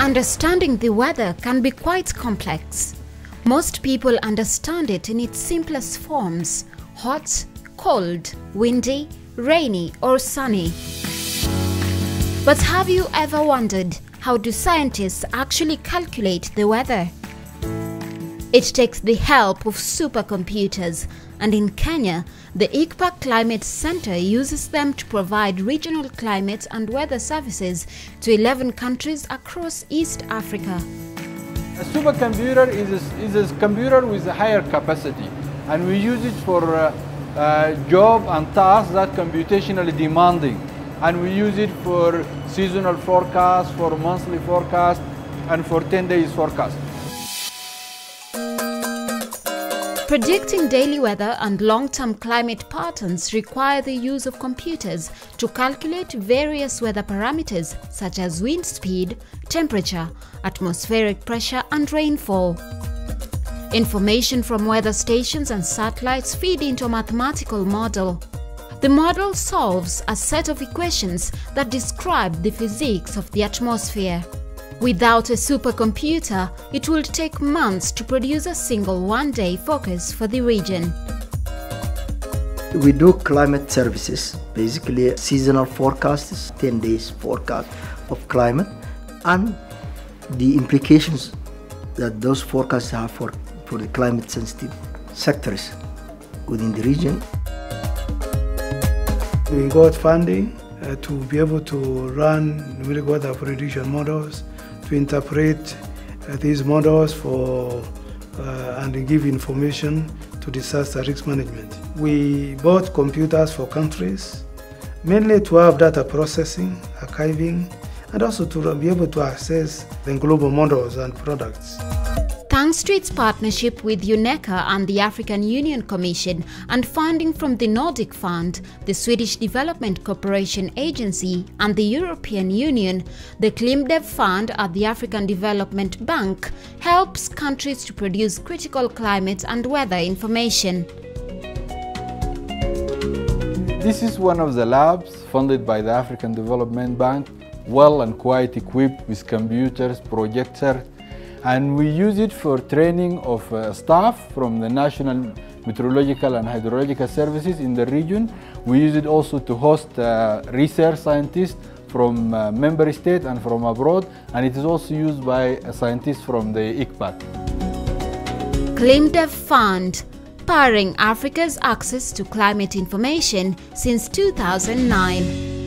Understanding the weather can be quite complex. Most people understand it in its simplest forms hot, cold, windy, rainy, or sunny. But have you ever wondered how do scientists actually calculate the weather? It takes the help of supercomputers, and in Kenya, the ICPAC Climate Center uses them to provide regional climate and weather services to 11 countries across East Africa. A supercomputer is a, is a computer with a higher capacity, and we use it for uh, uh, job and tasks that computationally demanding. And we use it for seasonal forecast, for monthly forecast, and for 10 days forecast. Predicting daily weather and long-term climate patterns require the use of computers to calculate various weather parameters such as wind speed, temperature, atmospheric pressure and rainfall. Information from weather stations and satellites feed into a mathematical model. The model solves a set of equations that describe the physics of the atmosphere. Without a supercomputer, it would take months to produce a single one-day focus for the region. We do climate services, basically seasonal forecasts, 10 days forecast of climate, and the implications that those forecasts have for, for the climate sensitive sectors within the region. We got funding uh, to be able to run numeric weather prediction models to interpret uh, these models for uh, and give information to disaster risk management. We bought computers for countries, mainly to have data processing, archiving, and also to be able to access the global models and products. Its partnership with UNECA and the African Union Commission and funding from the Nordic Fund, the Swedish Development Cooperation Agency, and the European Union, the ClimDev Fund at the African Development Bank helps countries to produce critical climate and weather information. This is one of the labs funded by the African Development Bank, well and quite equipped with computers, projectors, and we use it for training of uh, staff from the National Meteorological and Hydrological Services in the region. We use it also to host uh, research scientists from uh, member states and from abroad, and it is also used by scientists from the ICPAC. ClimDev Fund, powering Africa's access to climate information since 2009.